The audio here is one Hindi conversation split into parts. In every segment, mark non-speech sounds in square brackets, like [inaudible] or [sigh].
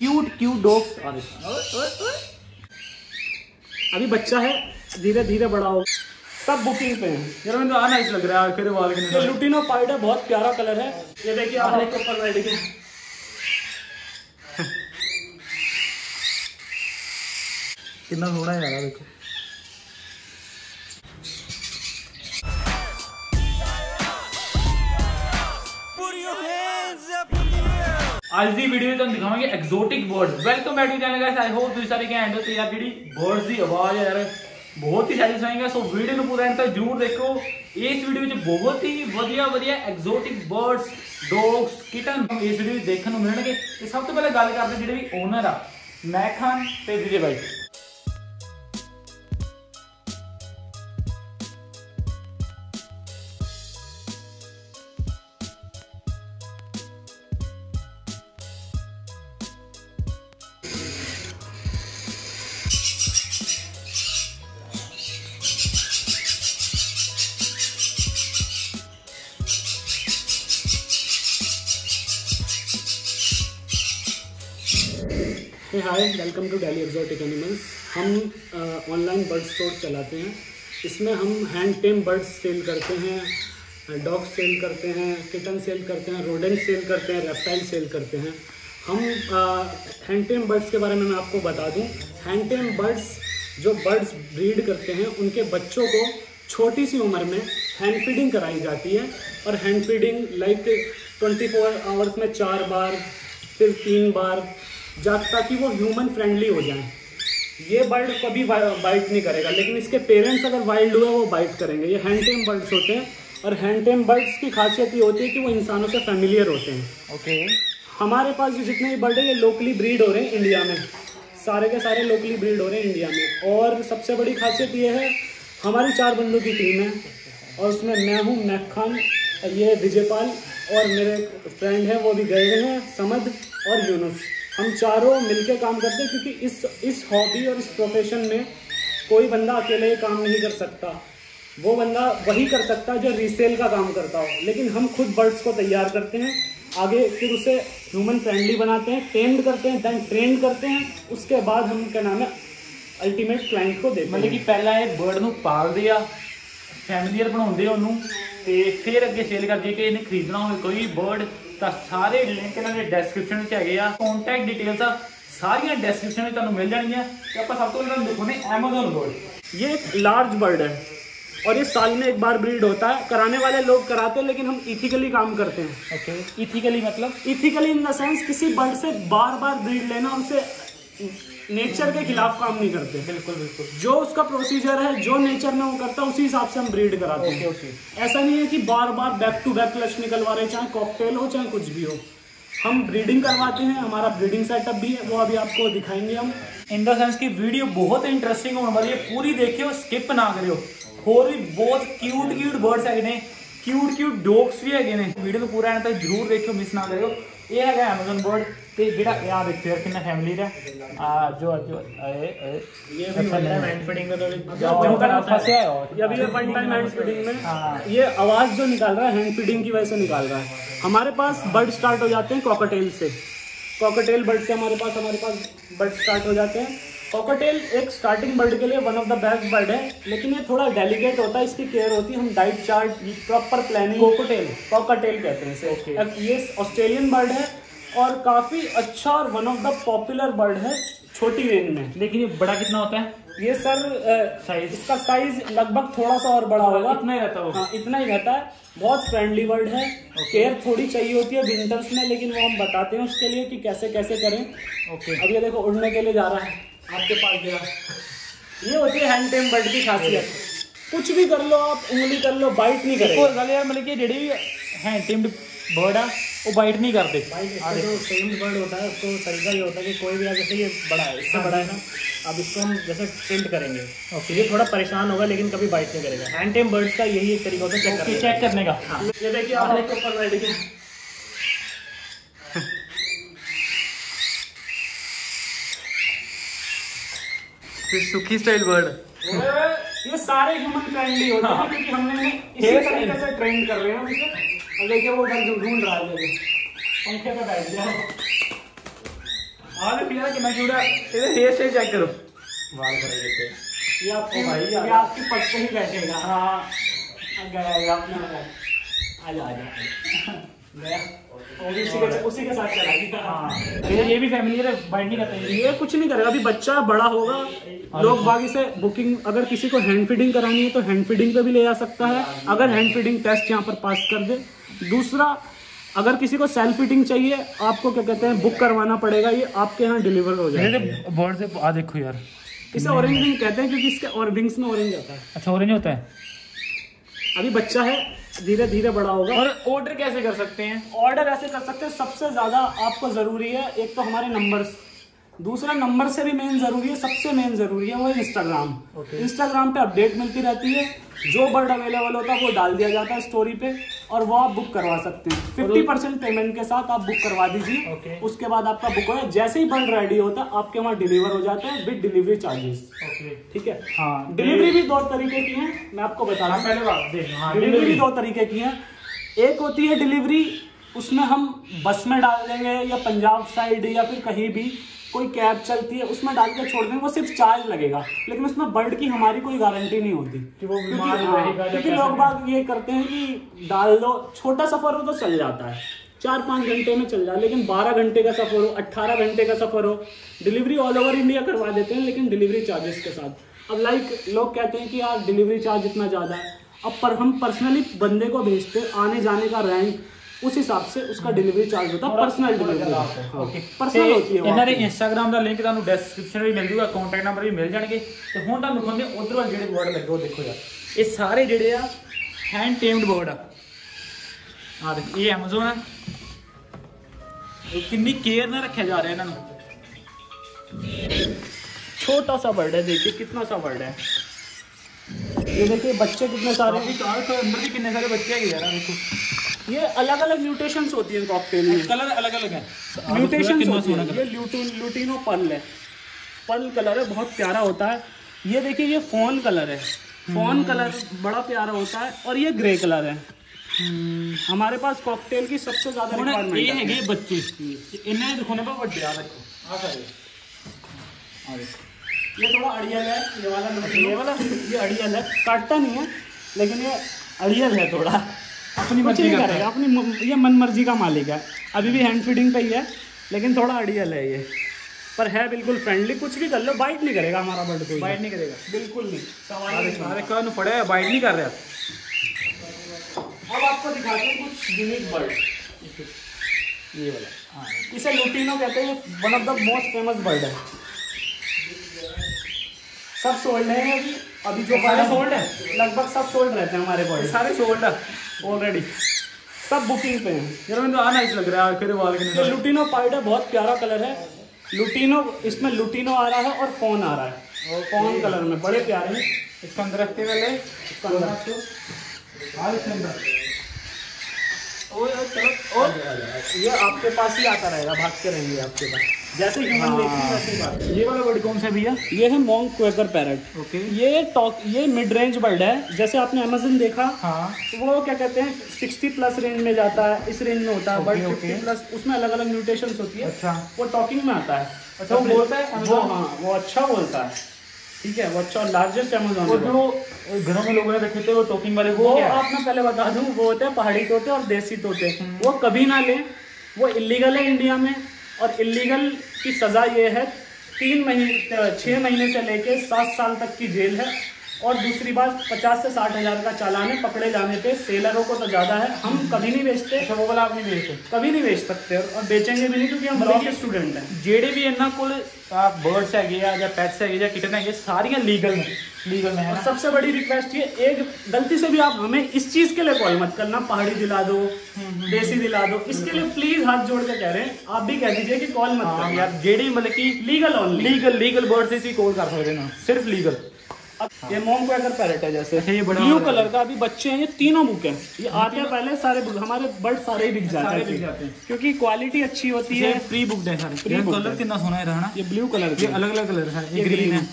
क्यूट क्यूट डॉग्स और अभी बच्चा है धीरे धीरे बड़ा हो सब बुकिंग पे हैं। यार तो आना इस लग रहा है फिर वाल के ये लुटिनो फाइट है बहुत प्यारा कलर है। ये देखिए आप इसके ऊपर बैठ के कितना थोड़ा है यार देखो आज ਦੀ ਵੀਡੀਓ ਵਿੱਚ ਤੁਹਾਨੂੰ ਦਿਖਾਵਾਂਗੇ exotic bird welcome back to channel guys I hope ਤੁਸੀਂ ਸਾਰੇ ਘੈਂਟ ਹੋ ਤੇ ਯਾਰ ਜਿਹੜੀ ਬਰਡਸ ਦੀ ਆਵਾਜ਼ ਹੈ ਯਾਰ ਬਹੁਤ ਹੀ ਸੈਟੀਸਫਾਈਂਗ ਹੈ ਸੋ ਵੀਡੀਓ ਨੂੰ ਪੂਰਾ ਐਂਡ ਤੱਕ ਜਰੂਰ ਦੇਖੋ ਇਸ ਵੀਡੀਓ ਵਿੱਚ ਬਹੁਤ ਹੀ ਵਧੀਆ ਵਧੀਆ ਐਗਜ਼ੋਟਿਕ ਬਰਡਸ ਡੌਗਸ ਕਿਟਨ ਇਸ ਵੀਡੀਓ ਵਿੱਚ ਦੇਖਣ ਨੂੰ ਮਿਲਣਗੇ ਤੇ ਸਭ ਤੋਂ ਪਹਿਲਾਂ ਗੱਲ ਕਰਦੇ ਜਿਹੜੇ ਵੀ ਓਨਰ ਆ ਮੈਕ ਖਾਨ ਤੇ ਵਿਜੇ ਬਾਈ hi welcome to daily exotic animals हम ऑनलाइन बर्ड स्टोर चलाते हैं। इसमें हम हैंड टेम बर्ड्स सेल करते हैं डॉग सेल करते हैं किटन सेल करते हैं रोडेंट सेल करते हैं रेप्टाइल सेल करते हैं। हम हैंड टेम बर्ड्स के बारे में मैं आपको बता दूँ। हैंड टेम बर्ड्स जो बर्ड्स ब्रीड करते हैं, उनके बच्चों को छोटी सी उम्र में हैंड फीडिंग कराई जाती है और hand feeding like 24 four hours में चार बार, फिर तीन बार ताकि वो ह्यूमन फ्रेंडली हो जाए। ये बर्ड कभी बाइट नहीं करेगा लेकिन इसके पेरेंट्स अगर वाइल्ड हुए वो बाइट करेंगे। ये हैंड टेम बर्ड्स होते हैं और हैंड टेम बर्ड्स की खासियत ये होती है कि वो इंसानों से फेमिलियर होते हैं। ओके। okay. हमारे पास जो जितने भी बर्ड है ये लोकली ब्रीड हो रहे हैं इंडिया में। सारे के सारे लोकली ब्रीड हो रहे हैं इंडिया में। और सबसे बड़ी खासियत ये है हमारी चार बंदों की टीम है और उसमें मैं हूँ मैक खान ये विजयपाल और मेरे फ्रेंड हैं वो भी गए हुए हैं समद और यूनुस। हम चारों मिलकर काम करते हैं क्योंकि इस इस हॉबी और इस प्रोफेशन में कोई बंदा अकेले ही काम नहीं कर सकता। वो बंदा वही कर सकता है जो रीसेल का काम करता हो। लेकिन हम खुद बर्ड्स को तैयार करते हैं आगे फिर उसे ह्यूमन फ्रेंडली बनाते हैं ट्रेंड करते हैं देन ट्रेंड करते हैं उसके बाद हम क्या नाम है अल्टीमेट क्लाइंट को देते ਮਤਲਬ ਕਿ ਪਹਿਲਾਂ ਇਹ ਬਰਡ ਨੂੰ ਪਾਲਦੇ ਆ दिया ਬਣਾਉਂਦੇ ਉਹਨੂੰ फिर अगर ਅੱਗੇ ਸੇਲ ਕਰਦੇ ਕਿ ਇਹਨੇ ਖਰੀਦਣਾ ਹੋਵੇ ਤਾਂ ਸਾਰੇ ਲਿੰਕ ਇਹਨਾਂ ਦੇ ਡਿਸਕ੍ਰਿਪਸ਼ਨ ਵਿੱਚ ਹੈਗੇ ਆ ਕੰਟੈਕਟ ਡਿਟੇਲਸ ਆ ਸਾਰੀਆਂ ਡਿਸਕ੍ਰਿਪਸ਼ਨ ਵਿੱਚ ਤੁਹਾਨੂੰ ਮਿਲ ਜਾਣਗੀਆਂ ਤੇ ਆਪਾਂ ਸਭ ਤੋਂ ਪਹਿਲਾਂ ਦੇਖੋਗੇ Amazon ਬਰਡ ये एक लार्ज बर्ड है और ये साल में एक बार ब्रीड होता है कराने वाले लोग कराते हैं लेकिन हम इथिकली काम करते हैं ओके इथिकली मतलब इथिकली इन द सेंस किसी बर्ड से बार बार ब्रीड लेना उसे नेचर के खिलाफ काम नहीं करते। बिल्कुल बिल्कुल। जो उसका प्रोसीजर है जो नेचर में वो करता है उसी हिसाब से हम ब्रीड कराते हैं। ऐसा नहीं है कि बार बार बैक टू बैक क्लच निकलवा रहे हैं चाहे कॉकटेल हो चाहे कुछ भी हो। हम ब्रीडिंग करवाते हैं हमारा ब्रीडिंग सेटअप भी है वो अभी आपको दिखाएँगे हम। इन द सेंस की वीडियो बहुत इंटरेस्टिंग मतलब और हमारी पूरी देखियो स्किप ना करे हो भी बहुत क्यूट क्यूट बर्ड्स है क्यूट क्यूट डॉग्स भी है वीडियो तो पूरा आने तक ज़रूर देखियो मिस ना करो ਇਹ ਹੈਗਾ Amazon ਬਰਡ ਤੇ ਜਿਹੜਾ ਇਹ ਆ ਦੇਖਿਓ ਯਾਰ ਕਿੰਨਾ ਫੈਮਿਲੀ ਦਾ ਆ ਜੋ ਜੋ ਏ ਏ ये भी होता है हैंड फीडिंग का थोड़ी जो जमकर आता फंसे है हो ये अभी ये वन टाइम हैंड फीडिंग में हाँ। ये आवाज जो निकाल रहा है हैंड फीडिंग की वजह से निकाल रहा है हमारे पास बर्ड स्टार्ट हो जाते हैं कॉकटेल से कॉकटेल बर्ड से हमारे पास हमारे पास बर्ड स्टार्ट हो जाते हैं कॉकटेल एक स्टार्टिंग बर्ड के लिए one of the best bird है लेकिन ये थोड़ा डेलिकेट होता है इसकी केयर होती है हम diet chart proper planning Cockatiel? Cockatiel कहते हैं इसे। Okay. ये ऑस्ट्रेलियन बर्ड है और काफ़ी अच्छा और one of the popular bird है छोटी रेंज में। लेकिन ये बड़ा कितना होता है? ये सर साइज़ इसका साइज़ लगभग थोड़ा सा और बड़ा होगा। इतना ही रहता होगा। हाँ इतना ही रहता है। बहुत फ्रेंडली बर्ड है। केयर थोड़ी चाहिए होती है विंटर्स में लेकिन वो हम बताते हैं उसके लिए कि कैसे कैसे करें। ओके अब ये देखो उड़ने के लिए जा रहा है। आपके पास गया। ये होती है हैंड टेम बर्ड की खासियत। कुछ भी कर लो आप उंगली कर लो बाइट नहीं करेगा। और गल यार मतलब कि जेडी हैंड टाइम्ड बर्ड है वो बाइट नहीं करते जो टेम्ड बर्ड होता है उसको तरीका ये होता है कि कोई भी आगे से ये बड़ा है इससे बड़ा है ना। अब इसको हम जैसे टेंट करेंगे। ओके ये थोड़ा परेशान होगा लेकिन कभी बाइट नहीं करेगा। हैंड टेम बर्ड का यही एक तरीका होता है चेक करने का। हाँ। ये देखिए आप हाँ। ऊपर बैठ गए फिर सुखी स्टाइल वर्ड ये सारे ह्यूमन फ्रेंडली होते हैं क्योंकि हमने इसी तरीके से ट्रेन कर रहे हैं हम देखिए वो उधर ढूंढ रहा है पंखे पे बैठ गया। आज पिया कि मैं जुड़ा इधर हेयर स्टाइल चेक करो। बाल कर देते ये आपके भाई ये आपके पट पे ही बैठेगा। हाँ गया ये आपने आ जा आ जा। गया वो भी उसी के साथ चला गया। हाँ। ये ये भी फैमिली है बाइंड नहीं करते। ये ये कुछ नहीं करेगा। अभी बच्चा बड़ा होगा लोग बाग से बुकिंग अगर किसी को हैंड फीडिंग करानी है तो हैंड फीडिंग पे भी ले जा सकता है। अगर हैंड फीडिंग टेस्ट यहाँ पर पास कर दे। दूसरा अगर किसी को सेल्फ फीडिंग चाहिए आपको क्या कहते हैं बुक करवाना पड़ेगा। ये आपके यहाँ डिलीवर हो जाएगा। मेरे बर्ड से आ देखो यार। इसे ऑरेंज रिंग कहते हैं क्योंकि इसके और विंग्स में ऑरेंज आता है। अच्छा ऑरेंज होता है। अभी बच्चा है धीरे धीरे बड़ा होगा। और ऑर्डर कैसे कर सकते हैं? ऑर्डर ऐसे कर सकते हैं सबसे ज़्यादा आपको ज़रूरी है एक तो हमारे नंबर्स दूसरा नंबर से भी मेन ज़रूरी है सबसे मेन ज़रूरी है वो है इंस्टाग्राम Okay. इंस्टाग्राम पे अपडेट मिलती रहती है जो बर्ड अवेलेबल होता है वो डाल दिया जाता है स्टोरी पे और वो आप बुक करवा सकते हैं। फिफ्टी परसेंट पेमेंट के साथ आप बुक करवा दीजिए। Okay. उसके बाद आपका बुक हो जैसे ही बर्ड रेडी होता है आपके वहाँ डिलीवर हो जाता है विद डिलीवरी चार्जेस ठीक है? हाँ डिलीवरी भी दो तरीके की है मैं आपको बता रहा हूँ पहले बात हाँ डिलीवरी दो तरीके की है। एक होती है डिलीवरी उसमें हम बस में डाल देंगे या पंजाब साइड या फिर कहीं भी। कोई कैब चलती है उसमें डाल के छोड़ देंगे वो सिर्फ़ चार्ज लगेगा। लेकिन उसमें बर्ड की हमारी कोई गारंटी नहीं होती। कि वो क्योंकि बीमार हाँ, क्योंकि लोग बाग ये करते हैं कि डाल दो छोटा सफ़र हो तो चल जाता है। चार पाँच घंटे में चल जाए लेकिन बारह घंटे का सफ़र हो अट्ठारह घंटे का सफ़र हो डिलीवरी ऑल ओवर इंडिया करवा देते हैं लेकिन डिलीवरी चार्जेस के साथ। अब लाइक लोग कहते हैं कि यार डिलीवरी चार्ज इतना ज़्यादा है। अब पर हम पर्सनली बंदे को भेजते हैं आने जाने का रैंक उस हिसाब से उसका डिलीवरी चार्ज होता है पर्सनल डिलीवरी ਓਕੇ पर्सनल होती है वो ਇਹਨਾਂ ਦੇ आपकी। ਇੰਸਟਾਗ੍ਰam ਦਾ ਲਿੰਕ ਤੁਹਾਨੂੰ ਡਿਸਕ੍ਰਿਪਸ਼ਨ ਵਿੱਚ ਮਿਲ ਜੂਗਾ ਕੰਟੈਕਟ ਨੰਬਰ ਵੀ ਮਿਲ ਜਾਣਗੇ ਤੇ ਹੁਣ ਤੁਹਾਨੂੰ ਦਿਖਾਉਂਦੇ ਉਧਰ ਵਾਲੇ ਜਿਹੜੇ ਬਰਡ ਲੱਗੇ ਉਹ ਦੇਖੋ ਯਾਰ ਇਹ ਸਾਰੇ ਜਿਹੜੇ ਆ ਹੈਂਡ ਟੇਮਡ ਬਰਡ ਆ ਆ ਦੇਖ ਇਹ Amazon ਆ ਇਹ ਕਿੰਨੀ ਕੇਅਰ ਨਾਲ ਰੱਖਿਆ ਜਾ ਰਿਹਾ ਇਹਨਾਂ ਨੂੰ छोटा सा बर्ड है देखिए कितना सा बर्ड है ये देखिए बच्चे कितने सारे ਕਾਫੀ ਕਾਰ ਤੋਂ ਅੰਦਰ ਵੀ ਕਿੰਨੇ ਸਾਰੇ ਬੱਚੇ ਹੈਗੇ ਯਾਰ ਆ ਦੇਖੋ ये अलग अलग म्यूटेशंस होती है कॉकटेल में। कलर अलग अलग है। म्यूटेशन ये ल्यूटिन ल्यूटिनो पर्ल है। पर्ल कलर है बहुत प्यारा होता है। ये देखिए ये फ़ोन कलर है। Fawn colour hmm. बड़ा प्यारा होता है और ये ग्रे कलर है। hmm. हमारे पास कॉकटेल की सबसे ज़्यादा रिक्वायरमेंट ये है। ये बच्चे। इन्हें दिखाने पर बहुत ध्यान रखो। हाँ, ये थोड़ा अड़ियल है ये वाला ये वाला ये अड़ियल है। काटता नहीं है लेकिन ये अड़ियल है थोड़ा। अपनी मर्ज़ी का करेगा अपनी ये मन मर्ज़ी का मालिक है। अभी भी हैंड फीडिंग पे ही है लेकिन थोड़ा अड़ियल है ये। पर है बिल्कुल फ्रेंडली कुछ भी कर लो बाइट नहीं करेगा हमारा बर्ड कोई। बाइट नहीं करेगा। बिल्कुल नहीं। हमारे फड़े बाइट नहीं कर रहे अब। आपको दिखाते हैं कुछ यूनिक बर्ड ये वाला। हाँ। इसे लुटीनो कहते हैं one of the most famous bird है। सब सोल्ड है अभी अभी जो सारे सोल्ड है? लगभग सब सोल्ड रहते हैं हमारे बॉडी सारे सोल्ड है ऑलरेडी सब बुकिंग पे हैं। जरा तो आना ही लग रहा है फिर वाल के लुटिनो बहुत प्यारा कलर है। लुटिनो इसमें लुटिनो आ रहा है और फ़ोन आ रहा है। फ़ोन कलर में बड़े प्यारे हैं। इसको अंदर रखते पहले। इसको अंदर और ये आपके पास ही आता रहेगा भागते रहेंगे आपके पास। जैसे ह्यूमन ही भागते ये वाला वर्ड कौन सा भैया? ये है मॉन्क क्वेकर पैरट ओके। ये टॉक ये मिड रेंज बर्ड है। जैसे आपने अमेजन देखा हाँ। वो क्या कहते हैं 60 प्लस रेंज में जाता है इस रेंज में होता है बर्ड. 50 प्लस उसमें अलग अलग म्यूटेशन होती है। अच्छा। वो टॉकिंग में आता है। अच्छा, वो बोलता है वो हाँ वो अच्छा बोलता है। ठीक है वो अच्छा लार्जेस्ट अमेजोन वो जो घरों में लोगों ने रखे थे वो टोकिंग वाले वो आप मैं पहले बता दूँ वो होते हैं पहाड़ी तोते और देसी तोते। वो कभी ना लें वो इलीगल है इंडिया में और इलीगल की सज़ा ये है तीन महीने छः महीने से लेके सात साल तक की जेल है। और दूसरी बात पचास से साठ हज़ार का चालान है पकड़े जाने पे सेलरों को तो ज़्यादा है। हम कभी नहीं बेचते। अच्छा, वो वाला आप नहीं बेचते? कभी नहीं बेच सकते और बेचेंगे भी नहीं क्योंकि हम मतलब ब्लॉक स्टूडेंट हैं। जेडी भी है ना कुल आप बर्ड्स है या पेट्स है या किटन है सारियाँ लीगल हैं। लीगल में सबसे बड़ी रिक्वेस्ट ये एक गलती से भी आप हमें इस चीज़ के लिए कॉल मत करना पहाड़ी दिला दो हम्म, हम्म, देसी हम्म। दिला दो इसके लिए प्लीज़ हाथ जोड़ के कह रहे हैं आप भी कह दीजिए कि कॉल मत हाँ, करना। आप जेडी मतलब की legal on legal legal bird से कॉल कर सकते ना सिर्फ़ लीगल ये मोम अगर पैरेट है जैसे। अच्छा, ये बड़ा ब्लू कलर का अभी बच्चे हैं ये तीनों बुक हैं। ये आते हैं पहले सारे book- हमारे बर्ड सारे ही बिक जाते हैं। बिक हैं। क्योंकि क्वालिटी अच्छी होती है। प्री बुक्ड है सारे। Booked कलर कितना सोना है रहा ना ये ब्लू कलर ये के अलग अलग कलर है। ये ग्रीन है।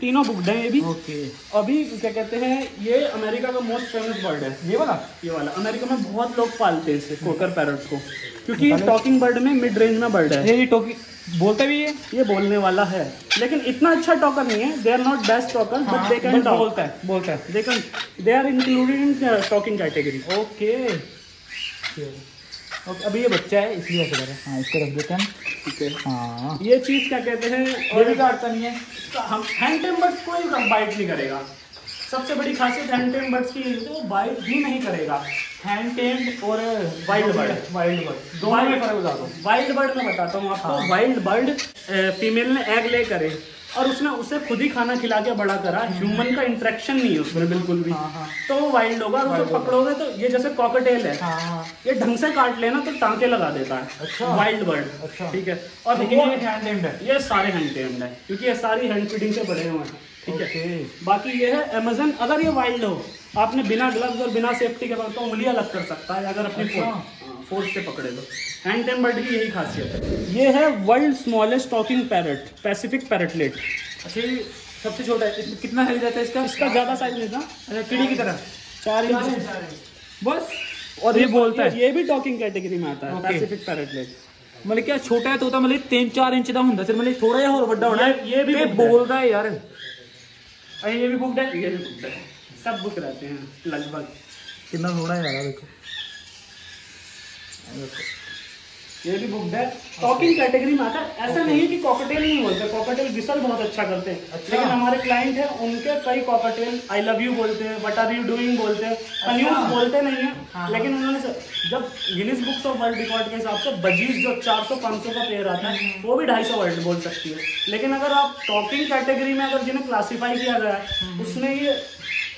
तीनों बुकड हैं ये भी। ओके अभी क्या कहते हैं ये अमेरिका का मोस्ट फ़ेमस बर्ड है। ये वाला? ये वाला। अमेरिका में बहुत लोग पालते हैं इसे कोकर पैरट को। क्योंकि टॉकिंग बर्ड में मिड रेंज में बर्ड है। ये टोकी बोलता भी है? ये बोलने वाला है। लेकिन इतना अच्छा टॉकर नहीं है। They are not best talker but they can talk बोलता है बोलता है। They can they are included in talking category okay. Okay. अभी ये बच्चा है इसलिए ऐसे करें। हाँ इसको रख देते हैं। ठीक है। हाँ। ये चीज़ क्या कहते हैं? ये भी काटता नहीं है हम हैंड टेम्बर्स कोई बाइट नहीं करेगा। सबसे बड़ी खासियत हैंड टेम्बर्स की है कि वो बाइट भी नहीं करेगा। हैंड और. वाइल्ड बर्ड दोनों में फ़र्क बता दो। वाइल्ड बर्ड में बताता हूँ आपको। वाइल्ड बर्ड फीमेल ने एग ले करे और उसने उसे खुद ही खाना खिला के बड़ा करा। ह्यूमन का इंटरेक्शन नहीं है उसमें बिल्कुल भी। हाँ, हाँ। तो वो वाइल्ड होगा और उसे पकड़ोगे तो ये जैसे कॉकटेल है। हाँ ये ढंग से काट लेना तो टांके लगा देता है। अच्छा। वाइल्ड बर्ड अच्छा। ठीक है। और लेकिन ये हैंड है? ये सारे हैंड टेम्ड है क्योंकि ये सारी हैंड फीडिंग से बड़े हुए हैं। ठीक है। बाकी ये है अमेजन अगर ये वाइल्ड हो आपने बिना ग्लव्स और बिना सेफ्टी के पकड़ता उंगली अलग कर सकता है अगर अपनी अच्छा। फोर्स से पकड़े तो। हैंड एंड बर्ड की यही खासियत है। ये है world smallest talking parrot pacific parrotlet अच्छा सबसे छोटा है। कितना साइज़ रहता है इसका? इसका ज़्यादा साइज़ नहीं था। अच्छा चिड़ी की तरह। चार इंच बस। और ये बोलता है। ये भी टॉकिंग कैटेगरी में आता है पैसिफिक पैरटलेट मतलब क्या छोटा है तोता मतलब तीन चार इंच का होंगे मतलब थोड़ा जहा और बड़ा होना ये भी बोलता है। यार। ये भी बुकड है। ये भी बुकड है। सब बुक रहते हैं? लगभग। कितना थोड़ा है यार देखो। ये भी बुकड है। टॉकिंग कैटेगरी में आता है। ऐसा नहीं है कि कॉकटेल नहीं बोलते। कॉकटेल विसल बहुत अच्छा करते हैं। अच्छा। लेकिन हमारे क्लाइंट है उनके कई कॉकटेल आई लव यू बोलते हैं वट आर यू डूइंग बोलते हैं। कन्यूज बोलते नहीं है हाँ। लेकिन उन्होंने जब Guinness books of world record के हिसाब से बजीज जो 400 500 का पेयर आता है वो भी ढाई सौ वर्ल्ड बोल सकती है। लेकिन अगर आप टॉकिंग कैटेगरी में अगर जिन्हें क्लासीफाई किया गया है उसमें ये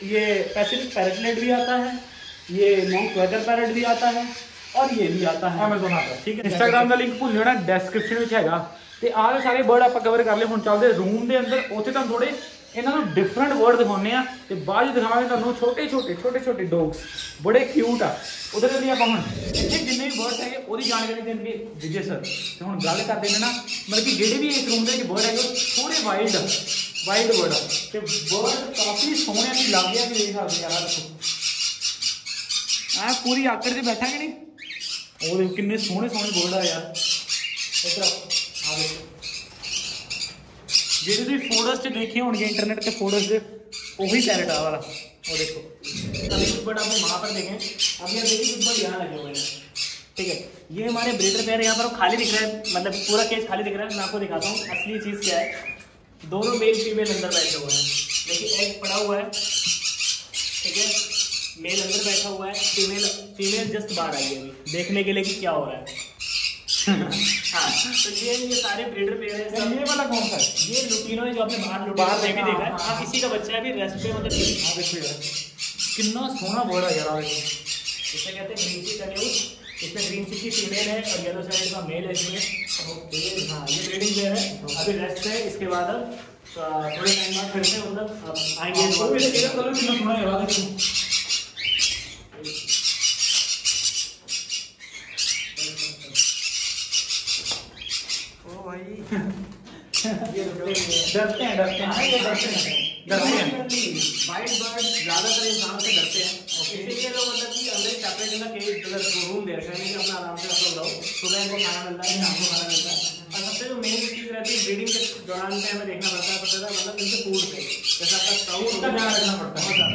ये पैसिफिक पैरेटलेट भी आता है ये मॉन्क वेदर पैरेट भी आता है और ये भी आता है Amazon आता ਠੀਕ ਹੈ ਇੰਸਟਾਗ੍ਰam ਦਾ ਲਿੰਕ ਭੁੱਲਿਓ ਨਾ ਡਿਸਕ੍ਰਿਪਸ਼ਨ ਵਿੱਚ ਹੈਗਾ ਤੇ ਆਹ ਦੇ ਸਾਰੇ ਵਰਡ ਆਪਾਂ ਕਵਰ ਕਰ ਲਏ ਹੁਣ ਚੱਲਦੇ ਰੂਮ ਦੇ ਅੰਦਰ ਉੱਥੇ ਤੁਹਾਨੂੰ ਥੋੜੇ ਇਹਨਾਂ ਨੂੰ ਡਿਫਰੈਂਟ ਵਰਡ ਦਿਖਾਉਣੇ ਆ ਤੇ ਬਾਅਦ ਚ ਦਿਖਾਵਾਂਗੇ ਤੁਹਾਨੂੰ ਛੋਟੇ ਛੋਟੇ ਛੋਟੇ ਛੋਟੇ ਡੌਗਸ ਬੜੇ ਕਿਊਟ ਆ ਉਹਦੇ ਲਈ ਆਪਾਂ ਹੁਣ ਇੱਥੇ ਜਿੰਨੇ ਵੀ ਵਰਡ ਹੈਗੇ ਉਹਦੀ ਜਾਣਕਾਰੀ ਦੇਣਗੇ ਵਿਜੇ ਸਰ ਤੇ ਹੁਣ ਗੱਲ ਕਰਦੇ ਨੇ ਨਾ ਮਤਲਬ ਕਿ ਜਿਹੜੇ ਵੀ ਇਸ ਰੂਮ ਦੇ ਵਿੱਚ ਵਰਡ ਹੈਗੇ ਉਹ ਥੋੜੇ ਵਾਈਲਡ ਵਾਈਲਡ ਵਰਡ ਆ ਤੇ ਵਰਡ ਕਾਫੀ ਸੋਹਣੇ ਆ ਵੀ ਲੱਗ ਗਿਆ ਕਿ ਦੇਖ ਸਕਦੇ ਯਾਰ ਆਹ ਦੇਖੋ ਆ ਪੂਰੀ ਆਕੜ 'ਚ ਬੈਠਾ ਕਿ ਨਹੀਂ ਉਹ ਦੇਖੋ ਕਿੰਨੇ ਸੋਹਣੇ ਸੋਹਣੇ ਬੋਰਡ ਆ ਯਾਰ ਇਧਰ ਆ ਦੇਖੋ ਜਿਹੜੇ ਤੁਸੀਂ ਫੋਟੋਸ 'ਚ ਦੇਖੇ ਹੋਣਗੇ ਇੰਟਰਨੈਟ ਤੇ ਫੋਟੋਸ ਦੇ ਉਹੀ ਪੈਰਟ ਆ ਵਾਲਾ ਉਹ ਦੇਖੋ अभी कुछ बट आपने वहाँ पर देखे अब ये देखिए कुछ बट यहाँ लगे हुए हैं ठीक है ये हमारे ब्रीडर पेयर यहाँ पर वो खाली दिख रहा है मतलब पूरा केस खाली दिख रहा है मैं आपको दिखाता हूँ असली चीज़ क्या है दोनों मेल फीमेल अंदर बैठे हुए हैं। देखिए एग पड़ा हुआ है ठीक है? मेल अंदर बैठा हुआ है फीमेल फीमेल जस्ट बाहर आई है अभी। देखने के लिए कि क्या हो रहा है। [laughs] हाँ तो ये ये सारे ब्रीडर पेयर हैं ये वाला कौन सा है? ये लुपिनो है जो आपने बाहर बाहर देखा। देखा। है आप इसी का बच्चा है अभी रेस्ट पे मतलब हाँ, कितना सोना बोल रहा है यार। इसे कहते हैं इसमें ग्रीन की फीमेल है और येलो तो साइड का मेल है इसमें। ओके हाँ ये जो है। तो अभी रेस्ट है इसके बाद अब थोड़े टाइम बाद फिर से मतलब आएँगे। इसको भी कलर कितना थोड़ा ओ भाई। तो डरते हैं डरते हैं। हाँ, डरते हैं। डरते हैं। वाइट बर्ड ज़्यादातर इंसानों से डरते हैं। रूम दे रखा है कि अपना आराम से आप लोग रहो सुबह इनको खाना मिलता है शाम को खाना मिलता है। और सबसे जो मेन चीज़ रहती है ब्रीडिंग के दौरान पे हमें देखना पड़ता है सबसे ज़्यादा मतलब इनके फ़ूड पे। जैसे आपका स्काउट का ध्यान रखना पड़ता है। बहुत ज़्यादा।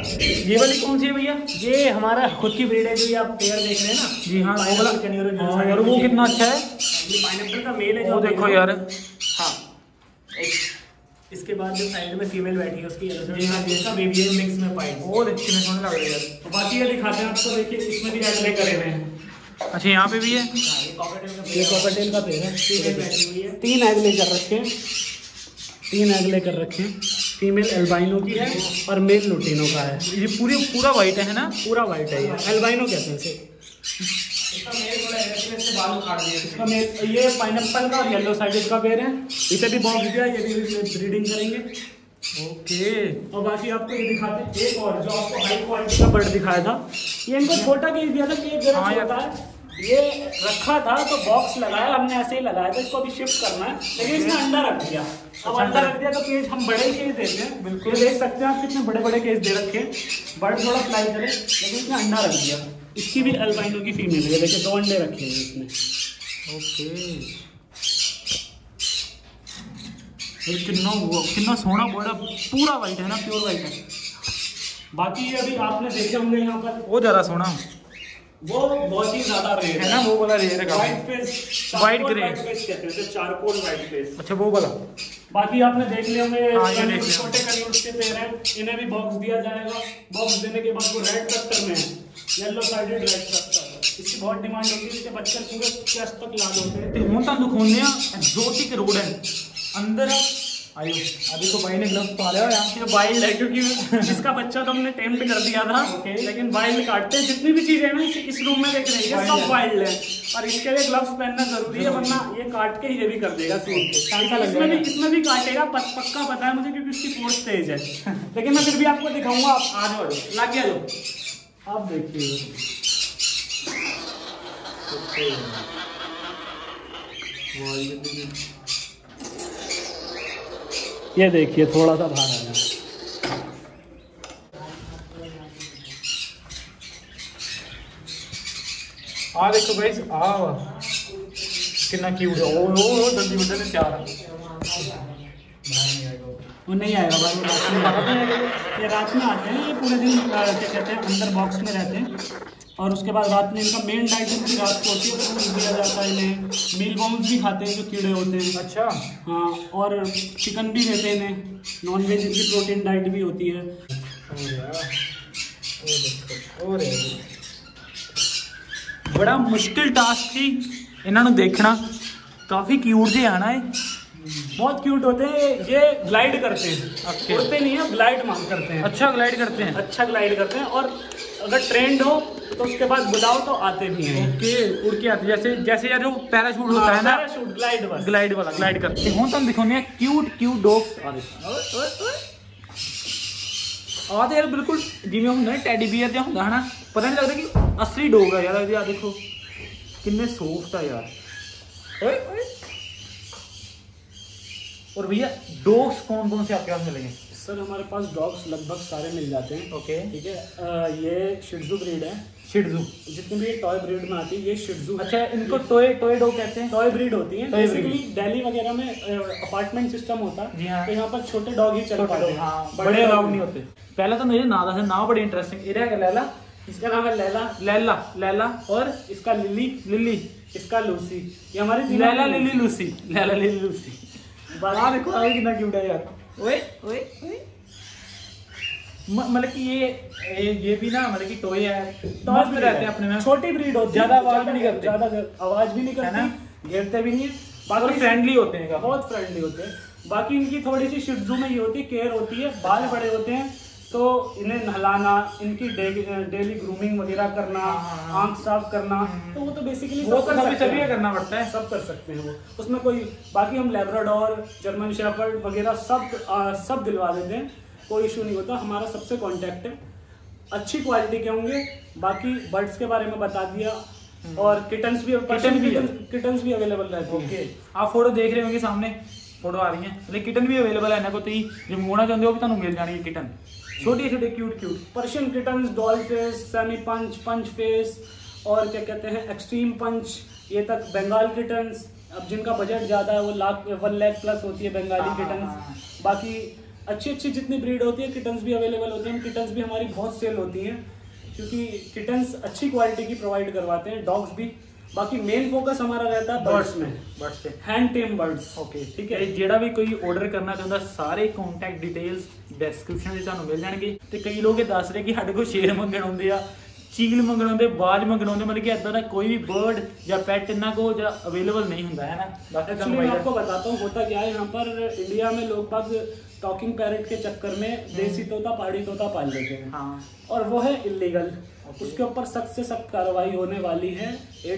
ये वाली कौन सी है भैया? ये हमारा खुद की ब्रीड है जो ये आप पेयर देख रहे हैं ना। जी हाँ हाँ यार वो कितना अच्छा है? ये पाइनएप्पल का मेल है जो वो देखो। यार। इसके बाद जो साइड में फीमेल बैठी है उसकी हाँ, बेबी है मिक्स में पाइड वो देख कितने सोने लग रहे हैं। यार तो बाकी ये दिखाते हैं आपको देखिए इसमें भी एडले करे हुए हैं। अच्छा यहाँ पे भी है? हाँ, ये कॉकटेल का का पेड़ है। है। तीन एग लेकर रखे हैं। तीन एग लेकर रखे हैं। फीमेल एल्बाइनो की है और मेल लुटीनो का है। ये पूरी पूरा वाइट है ना? पूरा वाइट है ये। एल्बाइनो कहते हैं इसे। इसका मेल ये पाइनएप्पल का और येलो साइडेड का पेड़ है। इसे भी बॉक्स दिया ये भी ब्रीडिंग करेंगे। ओके। और बाकी आपको ये दिखाते हैं। एक और जो आपको हाई क्वालिटी का बर्ड दिखाया था। ये इनको छोटा केस दिया था कि एक जरा हाँ छोटा है। ये रखा था तो बॉक्स लगाया हमने ऐसे ही लगाया था। इसको अभी शिफ्ट करना है। लेकिन इसने अंडा रख दिया। अब अंडा रख दिया तो केज हम बड़े केज देते हैं। बिल्कुल। देख सकते हैं आप कितने बड़े बड़े केज दे रखे हैं। बर्ड थोड़ा फ्लाई करे लेकिन इसने अंडा रख दिया। इसकी भी अल्बाइनो की फीमेल है। देखिए दो अंडे रखे हैं इसमें ओके हुआ कितना सोना बड़ा पूरा वाइट है ना प्योर वाइट है। बाकी ये अभी आपने देखे होंगे यहाँ पर। वो ज़्यादा सोना। वो बहुत ही ज़्यादा रेयर है ना वो वाला रेयर है white face grey. White face कहते हैं चारकोल व्हाइट फेस अच्छा वो वाला। बाकी आपने देख लिया होंगे हाँ। छोटे कन्वर्स के पेड़ हैं। इन्हें भी बॉक्स दिया जाएगा। बॉक्स देने के बाद वो रेड कस्टर में है। येलो साइडेड रेड सप्तर इसकी बहुत डिमांड होती है बच्चे सूरज के अस्त तक लाल होते हैं। हूँ दिखाने रोड है। अंदर आयो अभी तो भाई ने पा वाइल्ड है क्योंकि इसका बच्चा तो हमने टेम पे कर दिया था। लेकिन वाइल्ड काटते हैं। जितनी भी चीज़ें ना इस रूम में देख रही है। सब वाइल्ड है। और इसके लिए ग्लव्स पहनना ज़रूरी है वरना ये काट के ये भी कर देगा इसमें भी इसमें भी काटेगा पक, पक्का पता है मुझे क्योंकि उसकी फोर्स तेज है। लेकिन मैं फिर भी आपको दिखाऊँगा आप आ जाओ लागे जाओ आप देखिए। ये देखिए, थोड़ा सा बाहर आया आ देखो गाइस आ। कितना क्यूट है। ओ ओ जल्दी बच्चे ने चार वो नहीं आएगा भाई वो रात में आते हैं [laughs] ये रात में आते हैं ये पूरे दिन अ, क्या कहते हैं अंदर बॉक्स में रहते हैं और उसके बाद रात में इनका मेन डाइट इनकी रात को होती है फ्रूट दिया जाता है इन्हें मील बॉम्स भी खाते हैं जो कीड़े होते हैं अच्छा हाँ और चिकन भी देते हैं इन्हें नॉन वेज इनकी प्रोटीन डाइट भी होती है ओ यार ओ देखो ओ रे ਬੜਾ ਮੁਸ਼ਕਿਲ ਟਾਸਕ ਸੀ ਇਹਨਾਂ ਨੂੰ ਦੇਖਣਾ ਕਾਫੀ ਕਿਊਟ ਜਿਹਾ ਆਣਾ ਹੈ बहुत क्यूट होते हैं ये ग्लाइड करते हैं Okay. उड़ते नहीं है ग्लाइड मांग करते हैं अच्छा ग्लाइड करते हैं अच्छा ग्लाइड करते हैं और अगर ट्रेंड हो तो उसके बाद बुलाओ तो आते भी हैं ओके उड़ के आते जैसे जैसे यार जो पैराशूट होता है ना पैराशूट ग्लाइड बस ग्लाइड वाला ग्लाइड करते ਹੁਣ ਤੁਹਾਨੂੰ ਦਿਖਾਉਂਦੇ ਆ ਕਿਊਟ ਕਿਊਟ ਡੌਗਸ ਆ ਦੇਖੋ ਆ ਤੇ ਯਾਰ ਬਿਲਕੁਲ ਜਿਵੇਂ ਹੁੰਦਾ ਨਾ ਟੈਡੀ ਬੀਅਰ ਜਿਹਾ ਹੁੰਦਾ ਹਨਾ ਪਤਾ ਨਹੀਂ ਲੱਗਦਾ ਕਿ ਅਸਲੀ ਡੌਗ ਆ ਯਾਰ ਇਹਦੇ ਆ ਦੇਖੋ ਕਿੰਨੇ ਸੌਫਟ ਆ ਯਾਰ ਓਏ ਓਏ और भैया डॉग्स कौन कौन से आपके पास मिलेंगे? सर हमारे पास डॉग्स लगभग सारे मिल जाते हैं। ओके। ठीक है? ये शिड्जू ब्रीड है। शिडजू जितनी भी टॉय ब्रीड में आती है ये शिड्जू अच्छा इनको टॉय टॉय डॉग कहते हैं? टॉय ब्रीड होती है। बेसिकली दिल्ली वगैरह में अपार्टमेंट सिस्टम होता है। हाँ। तो यहाँ पर छोटे डॉग ही चल पाते हैं। हाँ बड़े अलाउड नहीं होते। पहले तो मेरे नाम था नाम बड़े इंटरेस्टिंग इधर है लैला। इसका नाम है लैला। लैला लैला और इसका लिली। लिली। इसका लूसी। ये हमारी Laila Lily Lucy Laila Lily Lucy. बाकी- आ देखो आगे कितना क्यूट है यार। ओए ओए ओए। म- मतलब कि ये ये ये भी ना मतलब कि टॉय है। टॉय मस्त रहते हैं अपने में। छोटी ब्रीड होती है। ज़्यादा आवाज़ भी नहीं करते। ज़्यादा आवाज़ भी नहीं है ना? करती घेरते भी नहीं। है और फ्रेंडली होते हैं काफ़ी। बहुत फ्रेंडली होते हैं। बाकी इनकी थोड़ी सी शिड्जू में ये होती है केयर होती है बाल बड़े होते हैं। तो इन्हें नहलाना इनकी डेली ग्रूमिंग वगैरह करना हाँ, हाँ, हाँ। आंख साफ करना तो वो तो बेसिकली वो तो सभी सभी का करना पड़ता है सब कर सकते हैं वो उसमें कोई बाकी हम लेब्राडोर जर्मन शेफर्ड वगैरह सब आ, सब दिलवा देते हैं कोई इशू नहीं होता हमारा सबसे कांटेक्ट है अच्छी क्वालिटी के होंगे बाकी बर्ड्स के बारे में बता दिया और किटन्स भी Kitten भी है। किटन्स भी अवेलेबल रहती ओके है आप फोटो देख रहे होंगे सामने फोटो आ रही है लेकिन किटन भी अवेलेबल है ना को ਤੁਸੀਂ ਜੇ ਮੰਗਵਾਉਣਾ ਚਾਹੁੰਦੇ ਹੋ ਵੀ ਤੁਹਾਨੂੰ ਮਿਲ ਜਾਣਗੇ ਕਿਟਨ छोटे छोटे cute cute Persian kittens doll face semi punch punch face और क्या कहते हैं एक्सट्रीम पंच ये तक बंगाल किटन्स अब जिनका बजट ज़्यादा है वो लाख वन लैख प्लस होती है बंगाली हाँ, किटन्स हाँ, हाँ, बाकी अच्छी अच्छी जितनी ब्रीड होती है किटन्स भी अवेलेबल होती हैं। किटन्स भी हमारी बहुत सेल होती हैं क्योंकि किटन्स अच्छी क्वालिटी की प्रोवाइड करवाते हैं। डॉग्स भी बाकी मेन फोकस हमारा रहता है बर्ड्स में बस पे हैंड टेम बर्ड्स ਓਕੇ ਠੀਕ ਠੀਕ ਹੈ। ਹੈ ਜਿਹੜਾ ਵੀ ਕੋਈ ਆਰਡਰ ਕਰਨਾ ਚਾਹੁੰਦਾ ਸਾਰੇ ਕੰਟੈਕਟ ਡਿਟੇਲਸ ਡਿਸਕ੍ਰਿਪਸ਼ਨ ਵਿੱਚ ਤੁਹਾਨੂੰ ਮਿਲ ਜਾਣਗੇ ਤੇ ਕਈ ਲੋਕ ਇਹ ਦੱਸ ਰਹੇ ਕਿ ਸਾਡੇ ਕੋਲ ਸ਼ੇਰ ਮੰਗਣ ਆਉਂਦੇ ਆ ਚੀਲ ਮੰਗਣ ਆਉਂਦੇ ਬਾਜ ਮੰਗਣ ਆਉਂਦੇ ਮਤਲਬ ਕਿ ਇਦਾਂ ਦਾ ਕੋਈ ਵੀ ਬਰਡ ਜਾਂ ਪੈਟ ਇਹਨਾਂ ਕੋ ਜਾਂ ਅਵੇਲੇਬਲ ਨਹੀਂ ਹੁੰਦਾ ਹੈ ਨਾ ਬਾਕੀ एक्चुअली ਤੁਹਾਨੂੰ मैं भाई आपको बताता हूँ होता क्या है यहाँ पर इंडिया में लोग बाग टॉकिंग पैरेट के चक्कर में देसी तोता पहाड़ी तोता पाल लेते हैं। हाँ। और वो है इलीगल उसके ऊपर सख्त से सख्त कार्रवाई होने वाली है। ए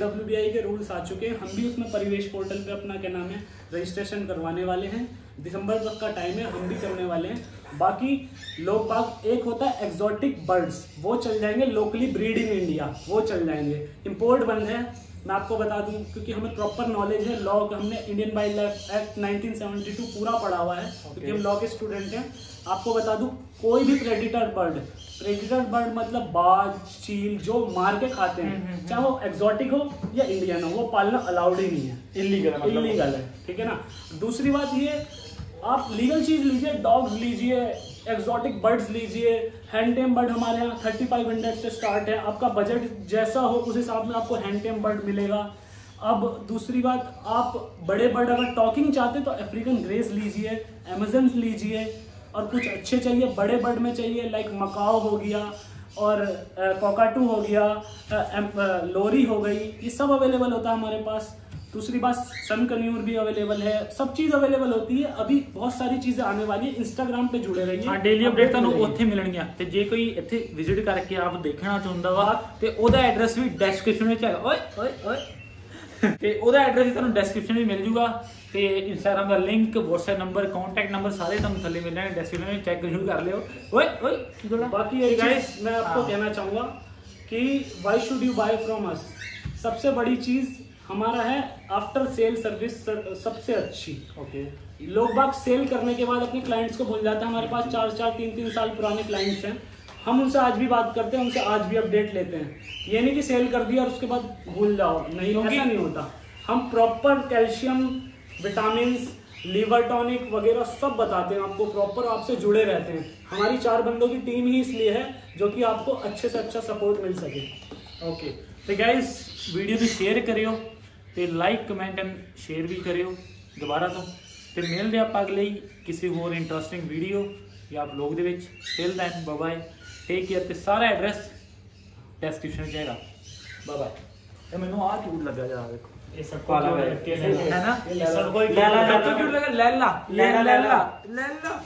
के रूल्स आ चुके हैं। हम भी उसमें परिवेश पोर्टल पे अपना क्या नाम है रजिस्ट्रेशन करवाने वाले हैं। दिसंबर तक का टाइम है। हम भी करने वाले हैं। बाकी लोग बाग एक होता है एक्सोटिक बर्ड्स वो चल जाएँगे लोकली ब्रीड इन इंडिया वो चल जाएँगे। इम्पोर्ट बंद है। मैं आपको बता दूँ क्योंकि हमें प्रॉपर नॉलेज है लॉ हमने इंडियन वाइल्ड लाइफ एक्ट 1972 पूरा पढ़ा हुआ है okay. क्योंकि हम लॉ के स्टूडेंट हैं। आपको बता दूँ कोई भी प्रेडिटर बर्ड प्रेडिटर बर्ड मतलब बाज चील जो मार के खाते हम्म, हम्म, हैं चाहे वो एक्सोटिक हो या इंडियन हो वो पालना अलाउड ही नहीं है। इलीगल इलीगल है ठीक है ना? दूसरी बात ये आप लीगल चीज़ लीजिए डॉग्स लीजिए एक्सोटिक बर्ड्स लीजिए हैंड टेम बर्ड हमारे यहाँ थर्टी फाइव हंड्रेड से स्टार्ट है। आपका बजट जैसा हो, उस हिसाब में आपको हैंड टेम बर्ड मिलेगा। अब दूसरी बात, आप बड़े बर्ड अगर टॉकिंग चाहते तो अफ्रीकन ग्रेस लीजिए अमेजन लीजिए, और कुछ अच्छे चाहिए, बड़े बर्ड में चाहिए लाइक मकाओ हो गया, और कोकाटू हो गया लोरी हो गई, ये सब अवेलेबल होता है हमारे पास। दूसरी बात सन कन्यूर भी अवेलेबल है सब चीज अवेलेबल होती है अभी बहुत सारी चीजें आने वाली है इंस्टाग्राम पे जुड़े रहिए ਹਾਂ ਡੇਲੀ ਅਪਡੇਟ ਤੁਹਾਨੂੰ ਉੱਥੇ ਮਿਲਣਗੀਆਂ ਤੇ ਜੇ ਕੋਈ ਇੱਥੇ ਵਿਜ਼ਿਟ ਕਰਕੇ ਆਪ ਦੇਖਣਾ ਚਾਹੁੰਦਾ ਵਾ ਤੇ ਉਹਦਾ ਐਡਰੈਸ ਵੀ ਡਿਸਕ੍ਰਿਪਸ਼ਨ ਵਿੱਚ ਹੈਗਾ ਓਏ ਓਏ ਓਏ ਤੇ ਉਹਦਾ ਐਡਰੈਸ ਵੀ ਤੁਹਾਨੂੰ ਡਿਸਕ੍ਰਿਪਸ਼ਨ ਵਿੱਚ ਮਿਲ ਜੂਗਾ ਤੇ ਇੰਸਟਾਗ੍ਰam ਦਾ link WhatsApp number contact number ਸਾਰੇ ਤੁਹਾਨੂੰ ਥੱਲੇ ਮਿਲ ਜਾਣਗੇ ਡਿਸਕ੍ਰਿਪਸ਼ਨ ਵਿੱਚ ਚੈੱਕ ਜ਼ਰੂਰ ਕਰ ਲਿਓ ਓਏ ਓਏ ਕੀ बोला? बाकी एक Guys, चीज मैं आपको हाँ। कहना चाहूंगा कि why should you buy from us सबसे बड़ी चीज हमारा है आफ्टर सेल सर्विस सबसे अच्छी। Okay okay. लोग बाग सेल करने के बाद अपने क्लाइंट्स को भूल जाते हैं। हमारे पास चार चार तीन तीन साल पुराने क्लाइंट्स हैं। हम उनसे आज भी बात करते हैं उनसे आज भी अपडेट लेते हैं। ये नहीं कि सेल कर दिया और उसके बाद भूल जाओ। नहीं ऐसा नहीं होता। हम proper calcium vitamin liver tonic वगैरह सब बताते हैं आपको। प्रॉपर आपसे जुड़े रहते हैं। हमारी चार बंदों की टीम ही इसलिए है जो कि आपको अच्छे से अच्छा सपोर्ट मिल सके। ओके तो गाइस वीडियो भी शेयर करियो। ਤੇ ਲਾਈਕ ਕਮੈਂਟ ਐਂਡ ਸ਼ੇਅਰ ਵੀ ਕਰਿਓ ਦੁਬਾਰਾ ਤੋਂ। ਤੇ ਮਿਲਦੇ ਆਪਾਂ ਅਗਲੇ ਕਿਸੇ ਹੋਰ ਇੰਟਰਸਟਿੰਗ ਵੀਡੀਓ ਜਾਂ ਵਲੌਗ ਦੇ ਵਿੱਚ। Till then bye take care ਤੇ ਸਾਰਾ ਐਡਰੈਸ ਡਿਸਕ੍ਰਿਪਸ਼ਨ ਚ ਹੈਗਾ। ਬਾਏ ਇਹ ਮੈਨੂੰ ਆ ਕਿਊਟ ਲੱਗਾ ਯਾਰ ਦੇਖੋ ਇਹ ਸਭ ਕੋ ਹੈ ਨਾ? ਇਹ ਸਭ ਕੋਈ ਲੈ ਲੈ। ਲੈ ਲੈ।